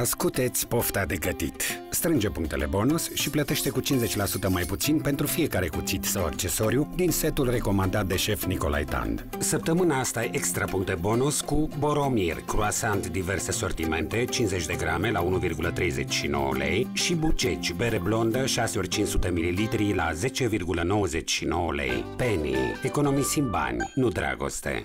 Ascuteți pofta de gătit. Strânge punctele bonus și plătește cu 50% mai puțin pentru fiecare cuțit sau accesoriu din setul recomandat de șef Nicolae Tand. Săptămâna asta ai extra puncte bonus cu Boromir, croissant diverse sortimente, 50 de grame la 1,39 lei și Buceci, bere blondă 6 ori 500 ml la 10,99 lei. Penny, economisim bani, nu dragoste.